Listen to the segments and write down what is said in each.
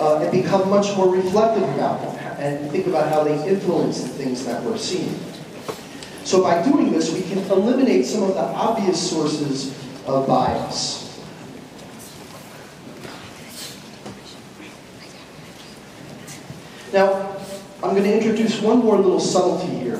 uh, and become much more reflective about them and think about how they influence the things that we're seeing. So by doing this, we can eliminate some of the obvious sources of bias. Now, I'm going to introduce one more little subtlety here,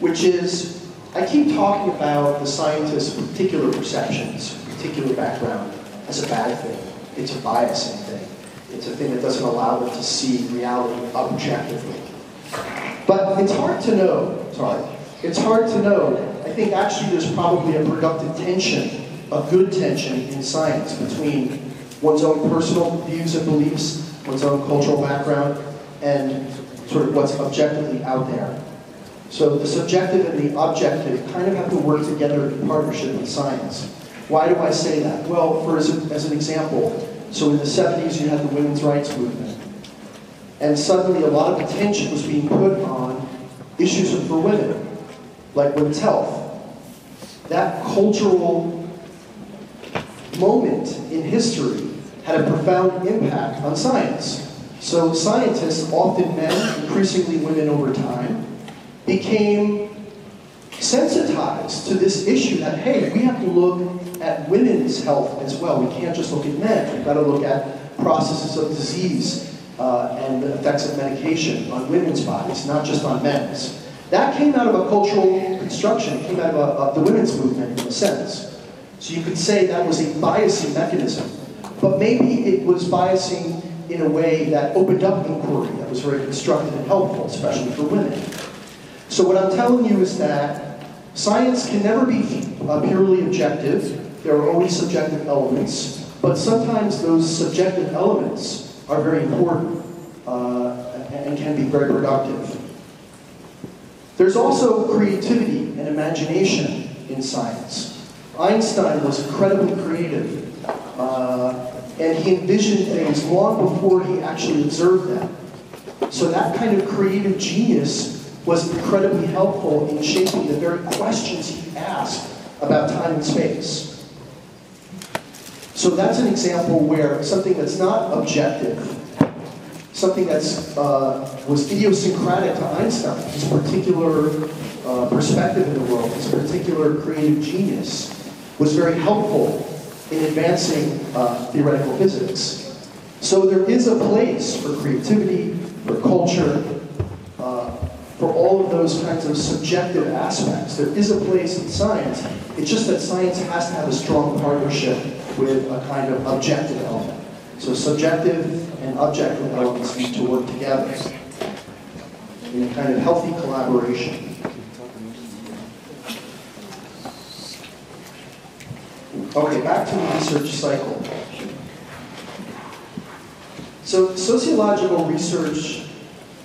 which is I keep talking about the scientist's particular perceptions, particular background, as a bad thing. It's a biasing thing. It's a thing that doesn't allow them to see reality objectively. But it's hard to know, sorry, it's hard to know. I think actually there's probably a productive tension, a good tension in science between one's own personal views and beliefs, one's own cultural background, and sort of what's objectively out there. So the subjective and the objective kind of have to work together in partnership in science. Why do I say that? Well, for as, a, as an example, so in the 70s you had the women's rights movement. And suddenly a lot of attention was being put on issues for women, like women's health. That cultural moment in history had a profound impact on science. So scientists, often men, increasingly women over time, became sensitized to this issue that, hey, we have to look at women's health as well. We can't just look at men. We've got to look at processes of disease uh, and the effects of medication on women's bodies, not just on men's. That came out of a cultural construction. It came out of, a, the women's movement in a sense. So you could say that was a biasing mechanism. But maybe it was biasing in a way that opened up inquiry, that was very constructive and helpful, especially for women. So what I'm telling you is that science can never be uh, purely objective. There are always subjective elements, but sometimes those subjective elements are very important uh, and can be very productive. There's also creativity and imagination in science. Einstein was incredibly creative. Uh, and he envisioned things long before he actually observed them. So that kind of creative genius was incredibly helpful in shaping the very questions he asked about time and space. So that's an example where something that's not objective, something that uh, was idiosyncratic to Einstein, his particular uh, perspective in the world, his particular creative genius, was very helpful in advancing uh, theoretical physics. So there is a place for creativity, for culture, uh, for all of those kinds of subjective aspects. There is a place in science. It's just that science has to have a strong partnership with a kind of objective element. So subjective and objective elements need to work together in a kind of healthy collaboration. Okay, back to the research cycle. So sociological research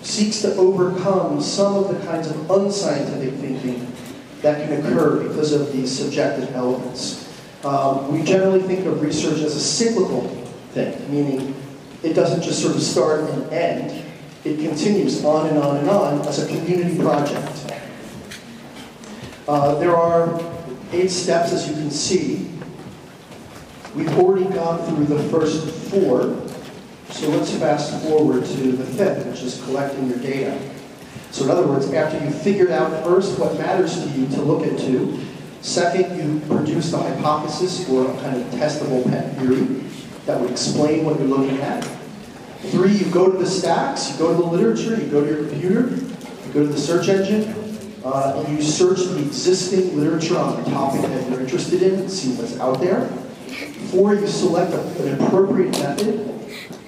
seeks to overcome some of the kinds of unscientific thinking that can occur because of these subjective elements. Um, we generally think of research as a cyclical thing, meaning it doesn't just sort of start and end. It continues on and on and on as a community project. Uh, there are eight steps, as you can see, We've already gone through the first four, so let's fast forward to the fifth, which is collecting your data. So in other words, after you figured out first what matters to you to look into, second, you produce a hypothesis or a kind of testable pet theory that would explain what you're looking at. Three, you go to the stacks, you go to the literature, you go to your computer, you go to the search engine, uh, and you search the existing literature on the topic that you're interested in see what's out there. Before you select an appropriate method,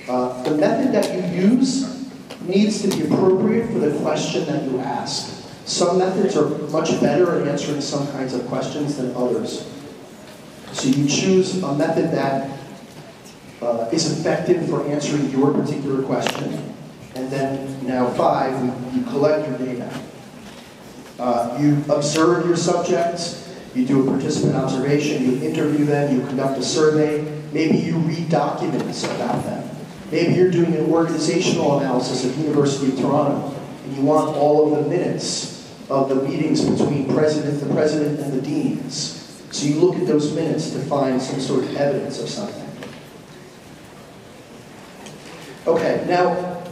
uh, the method that you use needs to be appropriate for the question that you ask. Some methods are much better at answering some kinds of questions than others. So you choose a method that uh, is effective for answering your particular question. And then now five, you collect your data. Uh, you observe your subjects, you do a participant observation, you interview them, you conduct a survey, maybe you read documents about them. Maybe you're doing an organizational analysis at the University of Toronto, and you want all of the minutes of the meetings between president, the president and the deans. So you look at those minutes to find some sort of evidence of something. Okay, now,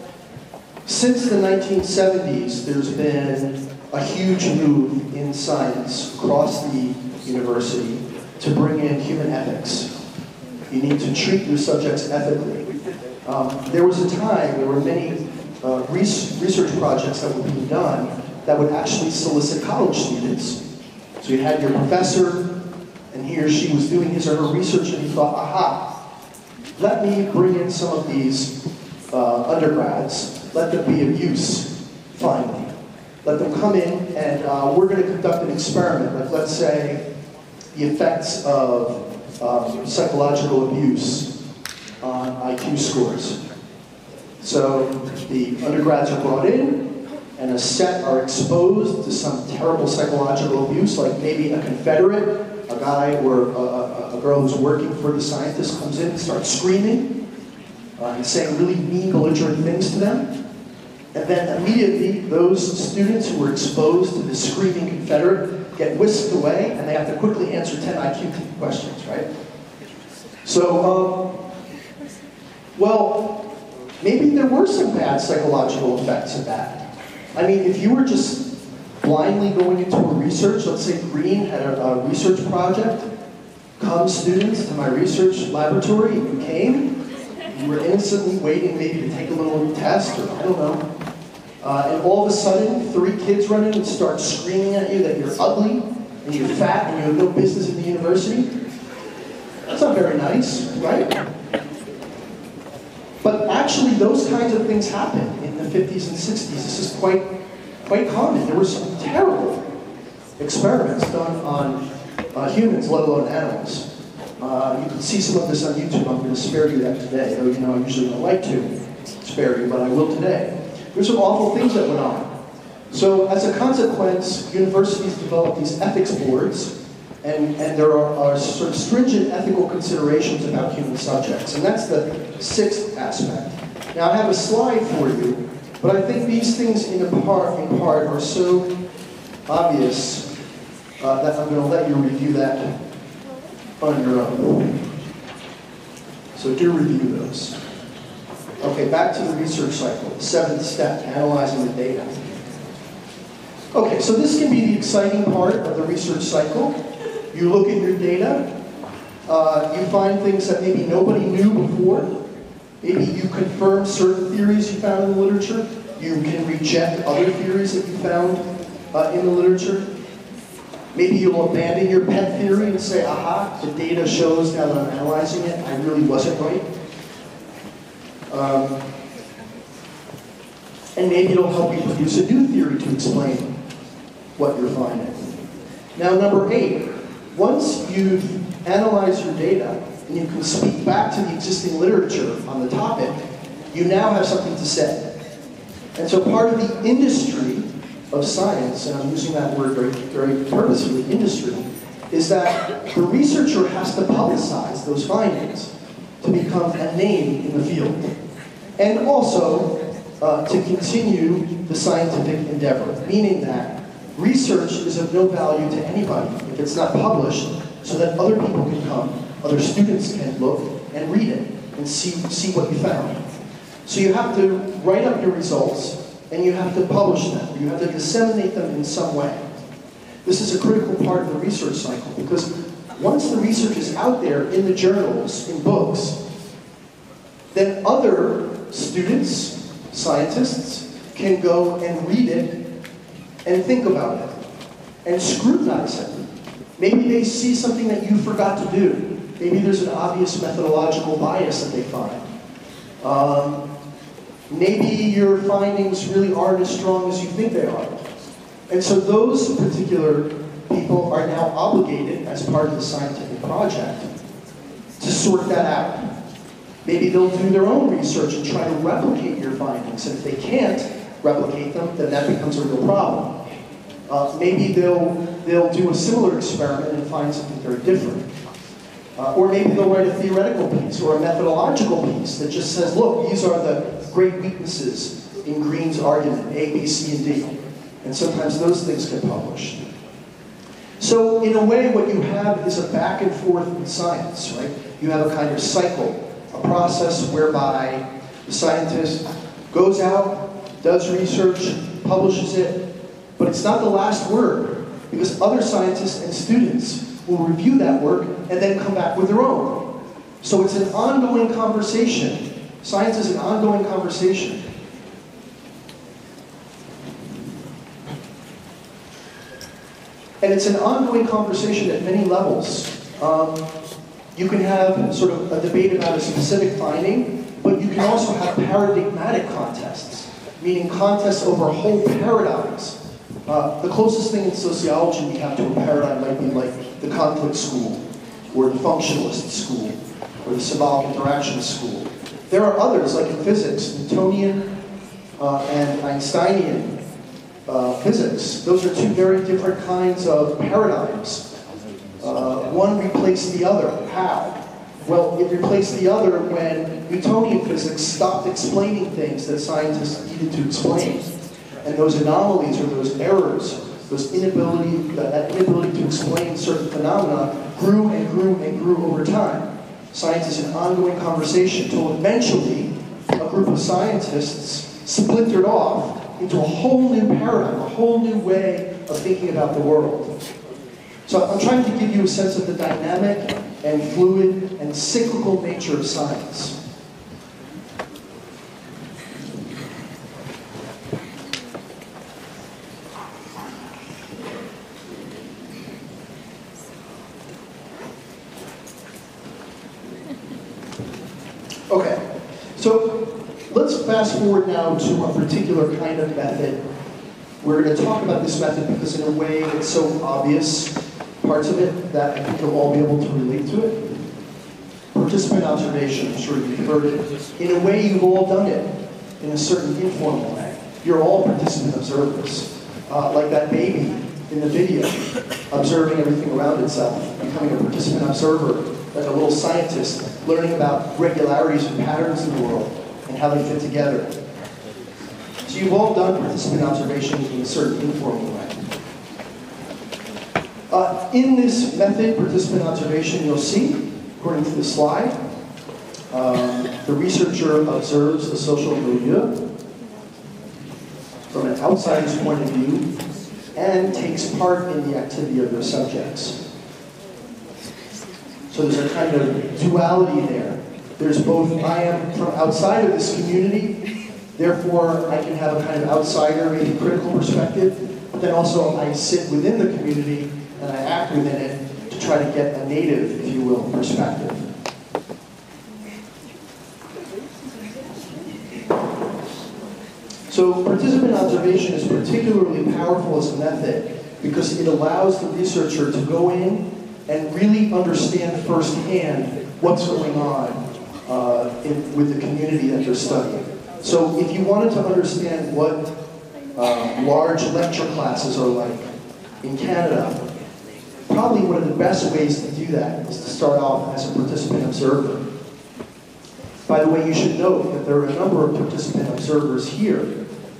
since the 1970s, there's been a huge move in science across the university to bring in human ethics. You need to treat your subjects ethically. Um, there was a time, there were many uh, research projects that were being done that would actually solicit college students. So you had your professor, and he or she was doing his or her research, and he thought, aha, let me bring in some of these uh, undergrads, let them be of use, finally. Let them come in, and uh, we're going to conduct an experiment, like let's say the effects of um, psychological abuse on IQ scores. So the undergrads are brought in, and a set are exposed to some terrible psychological abuse, like maybe a Confederate, a guy or a, a, girl who's working for the scientist comes in and starts screaming uh, and saying really mean, belligerent things to them. And then immediately, those students who were exposed to the screaming Confederate get whisked away, and they have to quickly answer 10 IQ questions, right? So, um, well, maybe there were some bad psychological effects of that. I mean, if you were just blindly going into a research, let's say Green had a, a research project, come students to my research laboratory, you came, you were innocently waiting maybe to take a little test, or I don't know, uh, and all of a sudden, three kids run in and start screaming at you that you're ugly, and you're fat, and you have no business in the university. That's not very nice, right? But actually, those kinds of things happen the 50s and 60s. This is quite, quite common. There were some terrible experiments done on uh, humans, let alone animals. Uh, you can see some of this on YouTube. I'm going to spare you that today, though you know I usually don't like to spare you, but I will today. There's some awful things that went on. So as a consequence, universities developed these ethics boards, and, and there are, are sort of stringent ethical considerations about human subjects, and that's the sixth aspect. Now I have a slide for you, but I think these things in part, in part are so obvious uh, that I'm going to let you review that on your own. So do review those. Okay, back to the research cycle, seventh step, analyzing the data. Okay, so this can be the exciting part of the research cycle. You look at your data, uh, you find things that maybe nobody knew before. Maybe you confirm certain theories you found in the literature. You can reject other theories that you found uh, in the literature. Maybe you'll abandon your pet theory and say, aha, the data shows now that I'm analyzing it, I really wasn't right. Um, and maybe it'll help you produce a new theory to explain what you're finding. Now, number eight, once you've analyzed your data and you can speak back to the existing literature on the topic, you now have something to say. And so part of the industry of science, and I'm using that word very, very purposefully, industry, is that the researcher has to publicize those findings to become a name in the field. And also uh, to continue the scientific endeavor, meaning that research is of no value to anybody if it's not published so that other people can come, other students can look and read it and see, see what you found. So you have to write up your results and you have to publish them. You have to disseminate them in some way. This is a critical part of the research cycle because once the research is out there in the journals, in books, then other students, scientists, can go and read it and think about it and scrutinize it. Maybe they see something that you forgot to do. Maybe there's an obvious methodological bias that they find. Um, maybe your findings really aren't as strong as you think they are. And so those particular people are now obligated, as part of the scientific project, to sort that out. Maybe they'll do their own research and try to replicate your findings. And if they can't replicate them, then that becomes a real problem. Uh, maybe they'll, they'll do a similar experiment and find something very different. Uh, or maybe they'll write a theoretical piece or a methodological piece that just says, look, these are the great weaknesses in Green's argument, A, B, C, and D. And sometimes those things get published. So in a way, what you have is a back and forth in science, right? You have a kind of cycle a process whereby The scientist goes out, does research, publishes it, but it's not the last word because other scientists and students will review that work and then come back with their own. So it's an ongoing conversation. Science is an ongoing conversation. And it's an ongoing conversation at many levels. Um, you can have sort of a debate about a specific finding, but you can also have paradigmatic contests, meaning contests over whole paradigms. Uh, the closest thing in sociology we have to a paradigm might be like the conflict school, or the functionalist school, or the symbolic interaction school. There are others, like in physics, Newtonian uh, and Einsteinian uh, physics. Those are two very different kinds of paradigms. Uh, one replaced the other. How? Well, it replaced the other when Newtonian physics stopped explaining things that scientists needed to explain. And those anomalies or those errors, those inability, that inability to explain certain phenomena grew and grew and grew over time. Science is an ongoing conversation until eventually a group of scientists splintered off into a whole new paradigm, a whole new way of thinking about the world. So I'm trying to give you a sense of the dynamic and fluid and cyclical nature of science. Okay, so let's fast forward now to a particular kind of method. We're going to talk about this method because in a way it's so obvious, parts of it, that I think you'll all be able to relate to it. Participant observation, I'm sure you've heard it. In a way you've all done it, in a certain informal way. You're all participant observers. Uh, like that baby in the video, observing everything around itself, becoming a participant observer, like a little scientist, learning about regularities and patterns in the world and how they fit together. So you've all done participant observation in a certain informal way. Uh, in this method, participant observation, you'll see, according to the slide, um, the researcher observes a social milieu from an outsider's point of view and takes part in the activity of their subjects. So there's a kind of duality there. There's both, I am from outside of this community, therefore I can have a kind of outsider, maybe critical perspective, but then also I sit within the community and I act within it to try to get a native, if you will, perspective. So participant observation is particularly powerful as a method because it allows the researcher to go in and really understand firsthand what's going on uh, in, with the community that they're studying. So if you wanted to understand what uh, large lecture classes are like in Canada, probably one of the best ways to do that is to start off as a participant observer. By the way, you should note that there are a number of participant observers here.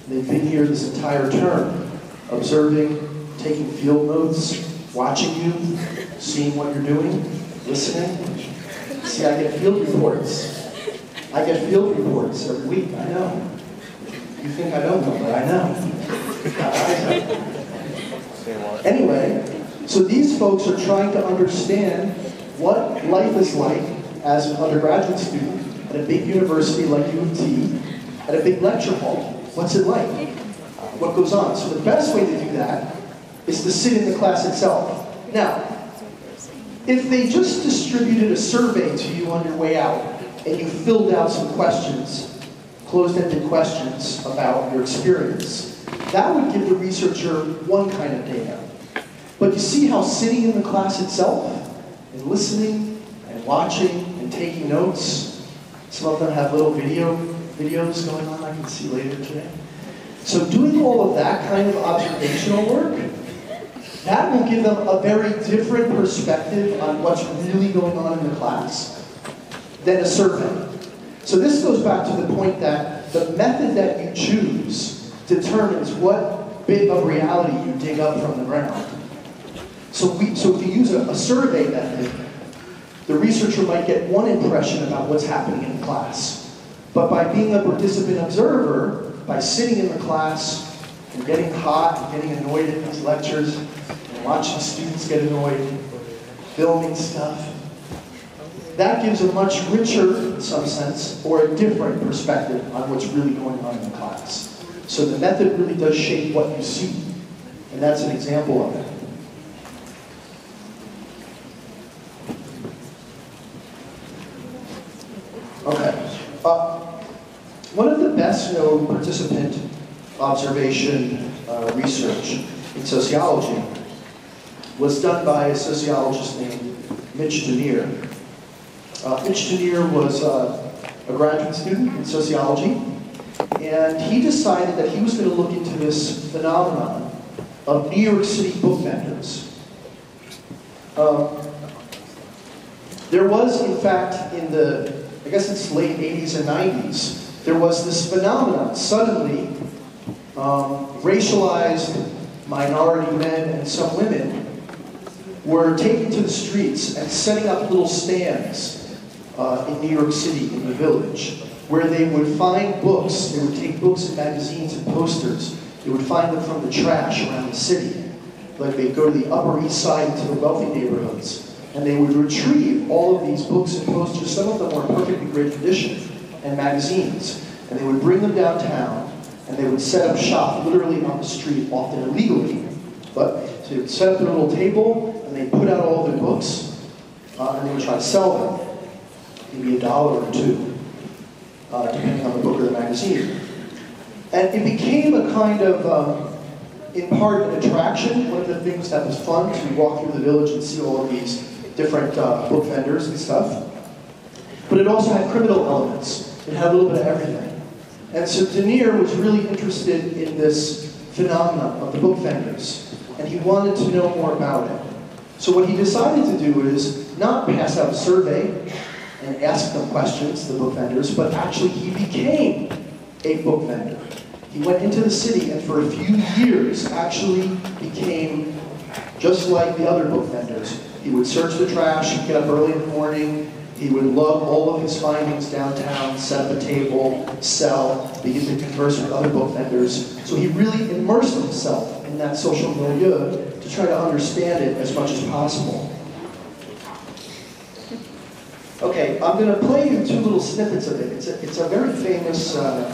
They've been here this entire term, observing, taking field notes, watching you, seeing what you're doing, listening. See, I get field reports. I get field reports every week, I know. You think I don't know, but I know. Anyway, so these folks are trying to understand what life is like as an undergraduate student at a big university like U of T, at a big lecture hall. What's it like? What goes on? So the best way to do that is to sit in the class itself. Now, if they just distributed a survey to you on your way out, and you filled out some questions, closed-ended questions about your experience, that would give the researcher one kind of data. But you see how sitting in the class itself, and listening, and watching, and taking notes, some of them have little video videos going on I can see later today. So doing all of that kind of observational work, that will give them a very different perspective on what's really going on in the class than a survey. So this goes back to the point that the method that you choose determines what bit of reality you dig up from the ground. So, we, so if you use a, a survey method, the researcher might get one impression about what's happening in class. But by being a participant observer, by sitting in the class and getting hot and getting annoyed at these lectures, and watching students get annoyed, filming stuff, that gives a much richer, in some sense, or a different perspective on what's really going on in the class. So the method really does shape what you see, and that's an example of it. Okay. Uh, one of the best known participant observation uh, research in sociology was done by a sociologist named Mitch Duneier. Uh, Mitch Duneier was uh, a graduate student in sociology, and he decided that he was going to look into this phenomenon of New York City book vendors. Um, there was, in fact, in the I guess it's late 80s and 90s, there was this phenomenon. Suddenly, um, racialized minority men and some women were taking to the streets and setting up little stands uh, in New York City, in the village, where they would find books. They would take books and magazines and posters. They would find them from the trash around the city. Like they'd go to the Upper East Side into the wealthy neighborhoods and they would retrieve all of these books and posters. Some of them were in perfectly great condition, and magazines. And they would bring them downtown, and they would set up shop literally on the street, often illegally. But so they would set up a little table, and they'd put out all their books, uh, and they would try to sell them. Maybe a dollar or two, uh, depending on the book or the magazine. And it became a kind of um, in part an attraction, one of the things that was fun to walk through the village and see all of these different uh, book vendors and stuff. But it also had criminal elements. It had a little bit of everything. And so Duneier was really interested in this phenomenon of the book vendors. And he wanted to know more about it. So what he decided to do is not pass out a survey and ask them questions, the book vendors, but actually he became a book vendor. He went into the city and for a few years actually became just like the other book vendors. He would search the trash, get up early in the morning, he would lug all of his findings downtown, set up a table, sell, begin to converse with other book vendors. So he really immersed himself in that social milieu to try to understand it as much as possible. Okay, I'm going to play you two little snippets of it. It's a, it's a very famous uh,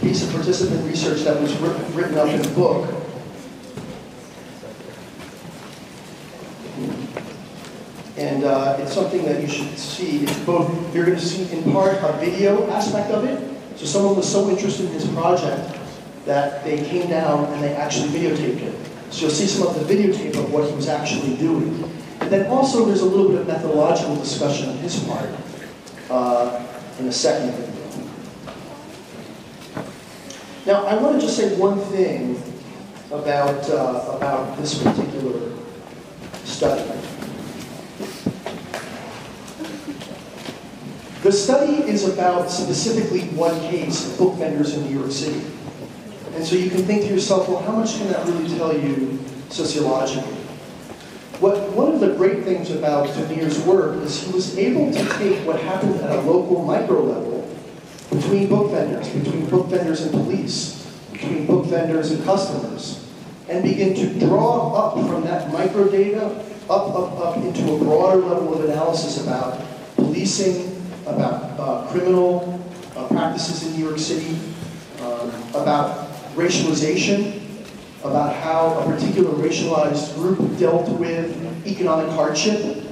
piece of participant research that was written up in a book And uh, it's something that you should see. It's both, you're going to see in part a video aspect of it. So someone was so interested in this project that they came down and they actually videotaped it. So you'll see some of the videotape of what he was actually doing. And then also there's a little bit of methodological discussion on his part uh, in the second video. Now I want to just say one thing about, uh, about this particular study. The study is about specifically one case of book vendors in New York City. And so you can think to yourself, well, how much can that really tell you sociologically? What, one of the great things about Duneier's work is he was able to take what happened at a local micro level between book vendors, between book vendors and police, between book vendors and customers, and begin to draw up from that micro data up, up, up into a broader level of analysis about policing, about uh, criminal uh, practices in New York City, um, about racialization, about how a particular racialized group dealt with economic hardship.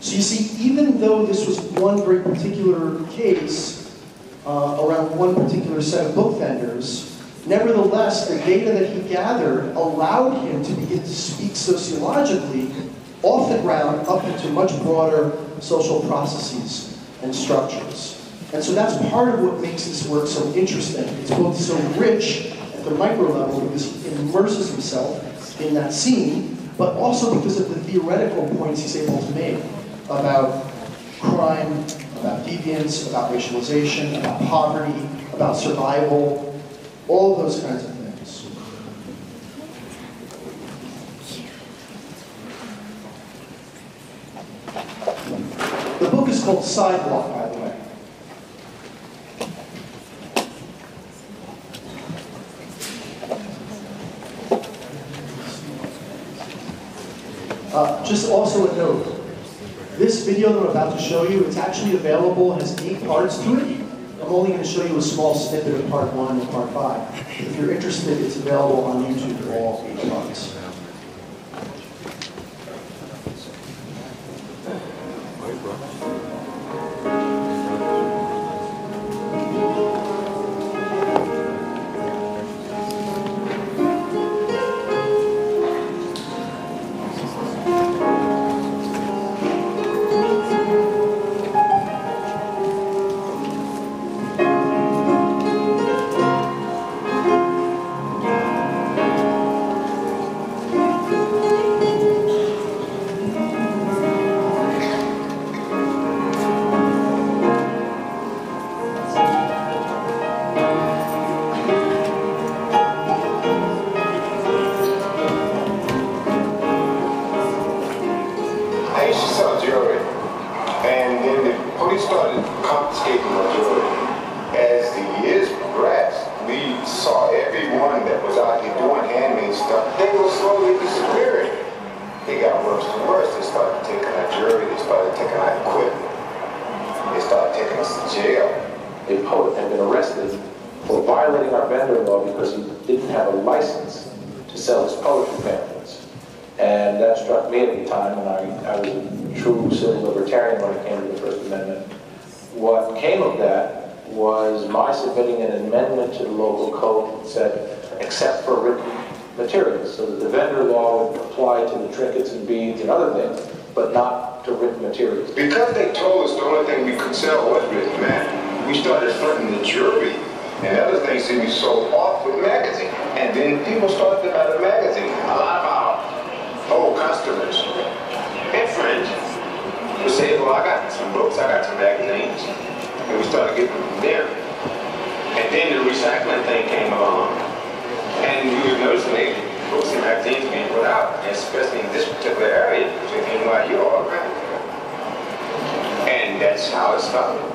So you see, even though this was one very particular case uh, around one particular set of book vendors, nevertheless, the data that he gathered allowed him to begin to speak sociologically off the ground up into much broader social processes and structures. And so that's part of what makes this work so interesting. It's both so rich at the micro level because he immerses himself in that scene, but also because of the theoretical points he's able to make about crime, about deviance, about racialization, about poverty, about survival, all those kinds of called sidewalk, by the way. Uh, just also a note, this video that I'm about to show you, it's actually available, has eight parts to it. I'm only going to show you a small snippet of part one and part five. If you're interested, it's available on YouTube, all eight sell his poetry pamphlets. And that struck me at the time, and I, I was a true civil libertarian when it came to the First Amendment. What came of that was my submitting an amendment to the local code that said, except for written materials, so that the vendor law would apply to the trinkets and beads and other things, but not to written materials. Because they told us the only thing we could sell was written man, we started fronting the jewelry and other things that we sold off with magazine. And then people started to buy the magazine. A lot of our old customers and friends would say, well, I got some books, I got some magazines. And we started getting them from there. And then the recycling thing came along. And we were noticing they books and magazines being put out, especially in this particular area, which is NYU all around. And that's how it started.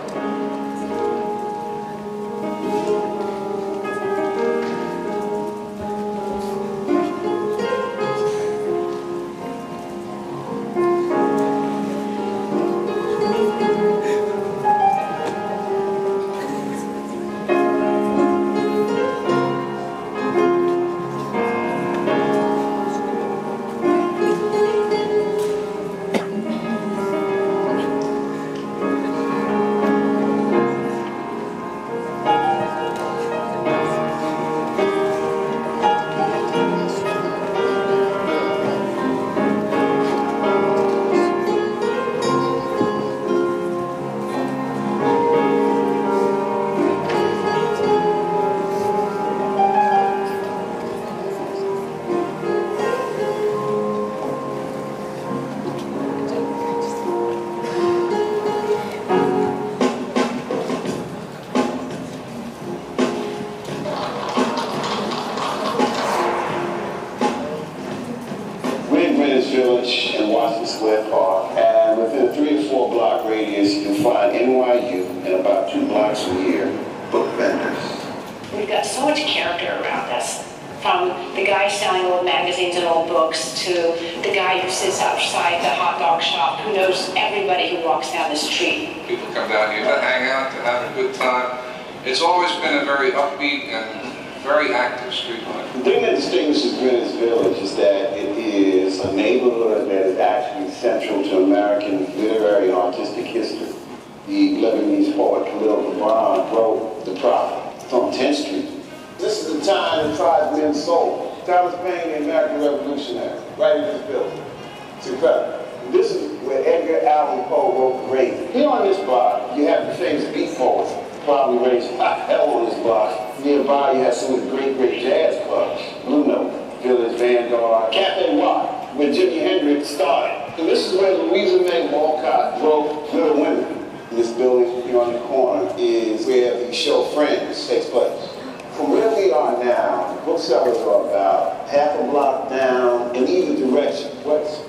This is where Edgar Allan Poe wrote Raven. Here on this block, you have the famous beat poets, probably raised hell on this block. Nearby, you have some of the great, great jazz clubs. Blue Note, Village Vanguard, Cafe Rock, where Jimi Hendrix started. And this is where Louisa May Alcott wrote Little Women. This building here on the corner is where the show Friends takes place. From where we are now, booksellers are about half a block down in either direction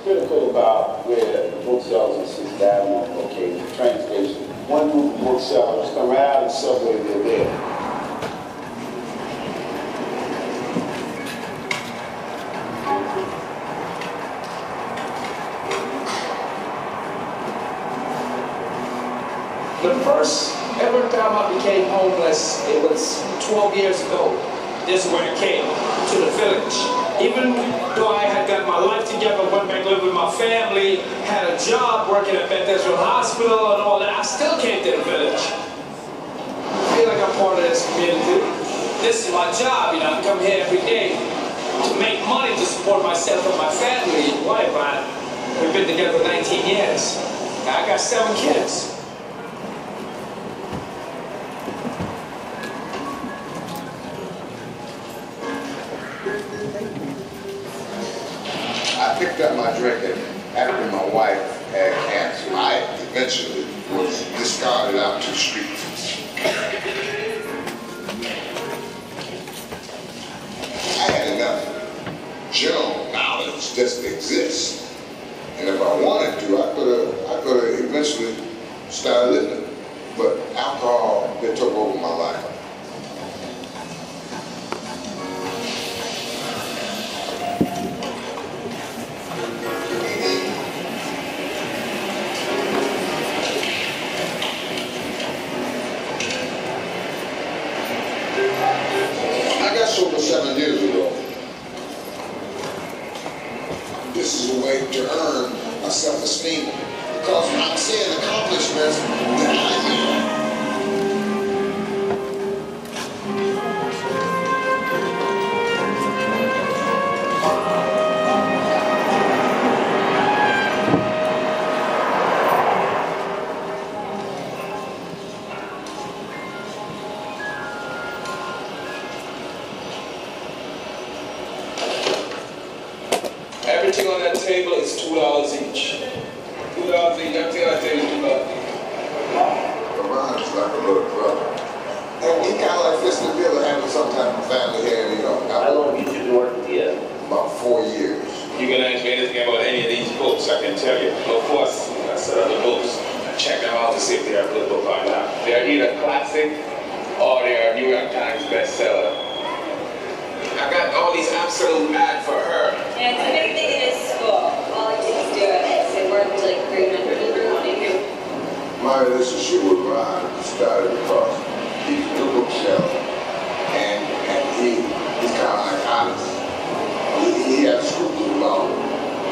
critical about where the booksellers on Sixth Avenue are located, the train station. One group of booksellers come out of the subway, they're there. The first ever time I became homeless, it was 12 years ago. This is where I came, to the village. Even though I together, went back lived with my family, had a job working at Bethesda Hospital and all that, I still came to the village. I feel like I'm part of this community. This is my job, you know, I come here every day to make money to support myself and my family. Wife, I, we've been together 19 years. I got seven kids. Like a little brother. And he kind of like fits the bill of having some type of family here, you know, How long have you two been working together? about four years. You can ask me anything about any of these books, I can tell you. Of course, I said other books. I check them out to see if they're a good book or not. They're either classic or they're a New York Times bestseller. I got all these absolute mad for her. Yeah, it's a big thing in his school. All the kids do it. They work like 300 people on it. My relationship with Ron started because he's a bookshelf and, and he, he's kind of like honest. He, he has scruples about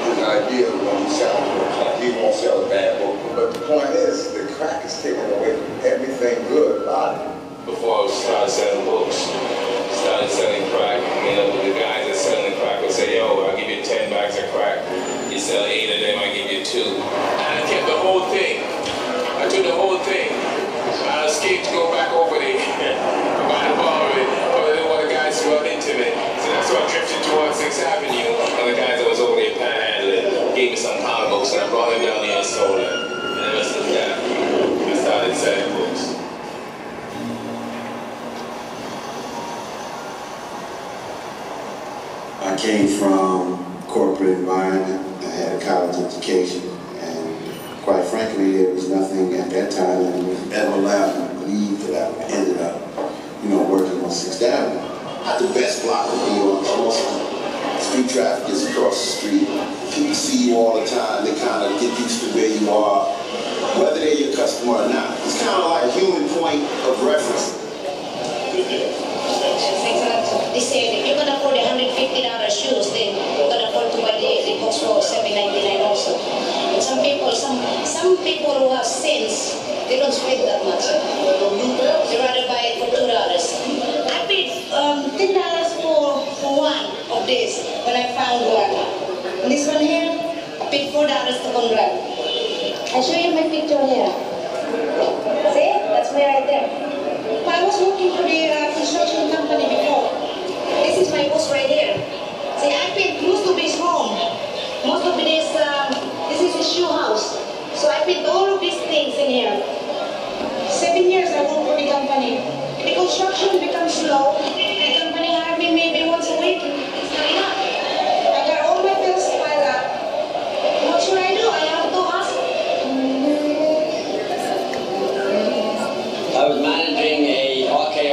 his idea when he sells books. He won't sell a bad book. But the point is, the crack is taking away everything good about it. Before I started selling books, started selling crack. You know, the guys that selling the crack would say, yo, I'll give you 10 bags of crack. You sell eight of them, I give